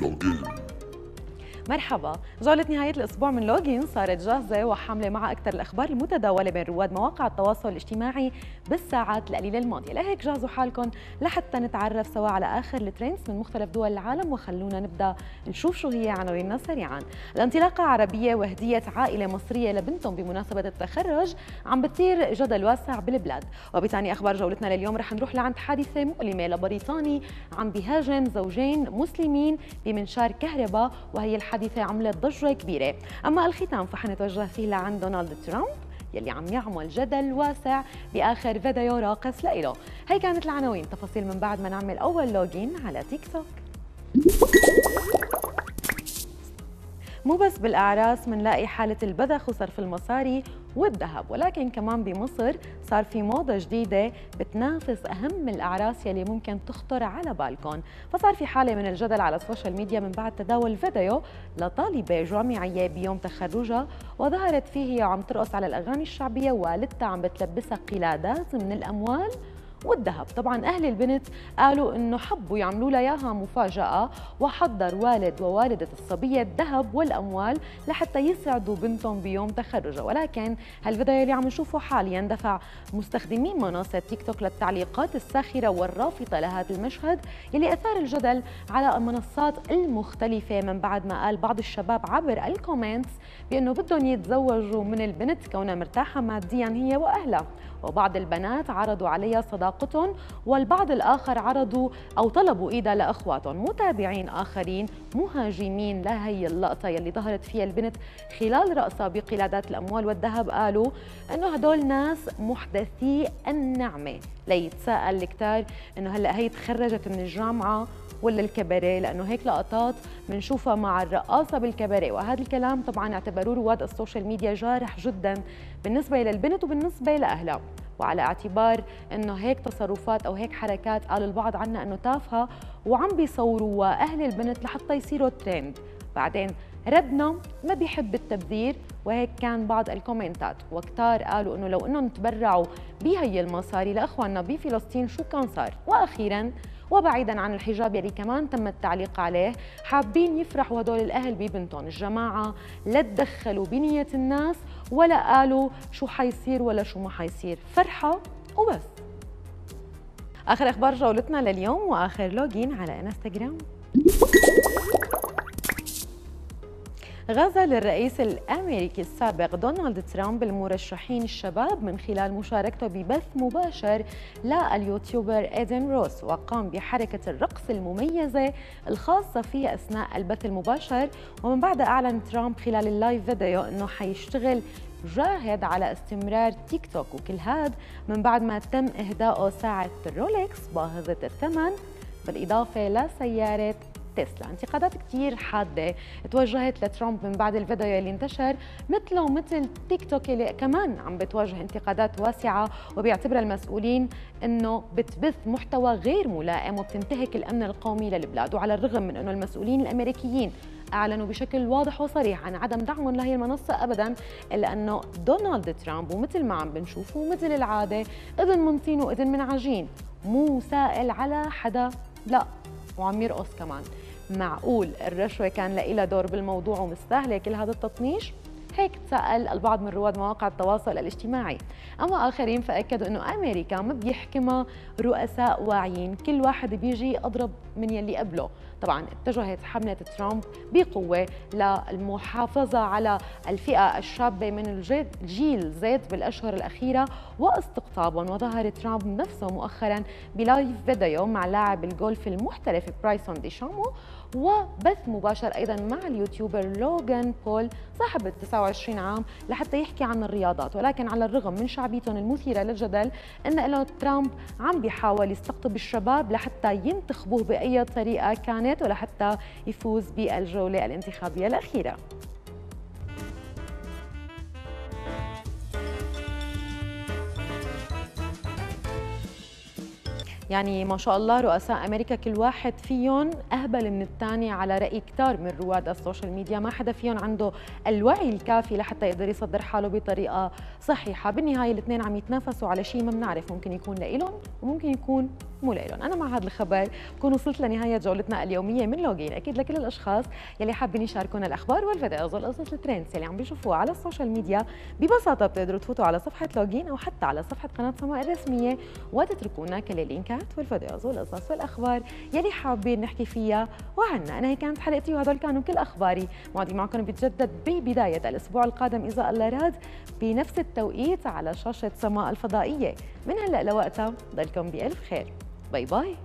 لوجين مرحبا. جولة نهاية الأسبوع من لوجين صارت جاهزة وحاملة مع أكثر الأخبار المتداولة بين رواد مواقع التواصل الاجتماعي بالساعات القليلة الماضية. لهيك جهزوا حالكم لحتى نتعرف سوا على آخر ال trends من مختلف دول العالم وخلونا نبدأ نشوف شو هي عناويننا سريعا. الانطلاقة عربية وهدية عائلة مصرية لبنتهم بمناسبة التخرج عم بتثير جدل واسع بالبلاد. وبتاني أخبار جولتنا لليوم رح نروح لعند حادثة مؤلمة لبريطاني عم بيهاجم زوجين مسلمين بمنشار كهرباء وهي الحادثة عملت ضجة كبيرة. أما الختام فحنتوجه فيه لعند دونالد ترامب يلي عم يعمل جدل واسع بآخر فيديو راقص لإله. هي كانت العناوين. تفاصيل من بعد ما نعمل أول لوجين على تيك توك. مو بس بالأعراس منلاقي حالة البذخ وصرف المصاري والذهب ولكن كمان بمصر صار في موضة جديدة بتنافس أهم الأعراس يلي ممكن تخطر على بالكم فصار في حالة من الجدل على ال social media من بعد تداول فيديو لطالبة جامعية بيوم تخرجها وظهرت فيه هي عم ترقص على الأغاني الشعبية ووالدتها عم بتلبسها قلادات من الأموال والذهب. طبعا أهل البنت قالوا أنه حبوا يعملوا لها إياها مفاجأة وحضر والد ووالدة الصبية الذهب والأموال لحتى يسعدوا بنتهم بيوم تخرجها. ولكن هالفيديو اللي عم نشوفه حاليا دفع مستخدمين منصة تيك توك للتعليقات الساخرة والرافضة لهذا المشهد يلي أثار الجدل على المنصات المختلفة من بعد ما قال بعض الشباب عبر الكومنتس بأنه بدهم يتزوجوا من البنت كونها مرتاحة ماديا هي وأهلها. وبعض البنات عرضوا عليها صداقتهم والبعض الآخر عرضوا أو طلبوا إيدها لأخواتهم متابعين آخرين مهاجمين. لهي اللقطة يلي ظهرت فيها البنت خلال رأسها بقلادات الأموال والذهب قالوا أنه هدول ناس محدثي النعمة. ليتساءل الكتار أنه هلأ هي تخرجت من الجامعة ولا الكباريه لأنه هيك لقطات بنشوفها مع الرقاصة بالكباريه وهذا الكلام طبعا اعتبروه رواد ال social media جارح جدا بالنسبة للبنت وبالنسبة لأهلها. وعلى اعتبار إنه هيك تصرفات أو هيك حركات قال البعض عنها إنه تافهة وعم بيصوروا أهل البنت لحتى يصيروا ترند. بعدين ردنا ما بيحب التبذير وهيك كان بعض الكومنتات وكتار قالوا إنه لو إنهم تبرعوا بهي المصاري لإخواننا بفلسطين شو كان صار؟ وأخيرا وبعيدا عن الحجاب يلي كمان تم التعليق عليه حابين يفرحوا هدول الأهل ببنتهم. الجماعة لا تدخلوا بنية الناس ولا قالوا شو حيصير ولا شو ما حيصير. فرحة وبس. آخر أخبار جولتنا لليوم وآخر لوجين على إنستغرام. غازل الرئيس الأمريكي السابق دونالد ترامب المرشحين الشباب من خلال مشاركته ببث مباشر لل YouTuber إيدن روس وقام بحركة الرقص المميزة الخاصة فيه أثناء البث المباشر. ومن بعدها أعلن ترامب خلال ال live video إنه حيشتغل جاهد على استمرار تيك توك وكل هذا من بعد ما تم اهدائه ساعة رولكس باهظة الثمن بالإضافة لسيارة تسلا. انتقادات كثير حادة توجهت لترامب من بعد الفيديو اللي انتشر مثله مثل تيك توك اللي كمان عم بتواجه انتقادات واسعة وبيعتبرها المسؤولين إنه بتبث محتوى غير ملائم وبتنتهك الأمن القومي للبلاد. وعلى الرغم من إنه المسؤولين الأمريكيين أعلنوا بشكل واضح وصريح عن عدم دعمهم لهي المنصة ابدا إلا إنه دونالد ترامب ومثل ما عم بنشوف ومثل العادة إذن من طين وإذن من عجين مو سائل على حدا لا. وعم يرقص كمان معقول الرشوة كان لها دور بالموضوع ومستاهلة كل هذا التطنيش؟ هيك تساءل البعض من رواد مواقع التواصل الاجتماعي. أما آخرين فأكدوا أنه أمريكا ما بيحكمها رؤساء واعيين. كل واحد بيجي أضرب من يلي قبله. طبعا اتجهت حملة ترامب بقوة للمحافظة على الفئة الشابة من الجيل زيت بالأشهر الأخيرة واستقطابهم. وظهر ترامب نفسه مؤخرا ب live video مع لاعب الجولف المحترف برايسون ديشامو. وبث مباشر أيضا مع ال YouTuber لوغان بول صاحب ال 29 عام لحتى يحكي عن الرياضات. ولكن على الرغم من شعبيتهم المثيرة للجدل إلا إنه ترامب عم بيحاول يستقطب الشباب لحتى ينتخبوه بأي طريقة كانت ولحتى يفوز بالجولة الانتخابية الأخيرة. يعني ما شاء الله رؤساء أمريكا كل واحد فيهم أهبل من الثاني على رأي كثار من رواد ال social media. ما حدا فيهم عنده الوعي الكافي لحتى يقدر يصدر حاله بطريقة صحيحة. بالنهاية الاثنين عم يتنافسوا على شيء ما بنعرف. ممكن يكون لإلهم وممكن يكون مو لهم أنا مع هذا الخبر. بكون وصلت لنهاية جولتنا اليومية من لوجين. أكيد لكل الأشخاص يلي حابين يشاركونا الأخبار وال videos والقصص ال trends يلي عم بيشوفوها على ال social media. ببساطة بتقدروا تفوتوا على صفحة لوجين أو حتى على صفحة قناة سماء الرسمية وتتركونا كل اللينكات وال videos والقصص والأخبار يلي حابين نحكي فيها وعنا. أنا هي كانت حلقتي وهدول كانوا كل أخباري. موعدي معكم بيتجدد ببداية الأسبوع القادم. إذا الله راد بنفس التوقيت على شاشة سماء الفضائية. من هلأ لوقتها ضلكم بألف خير. Bye bye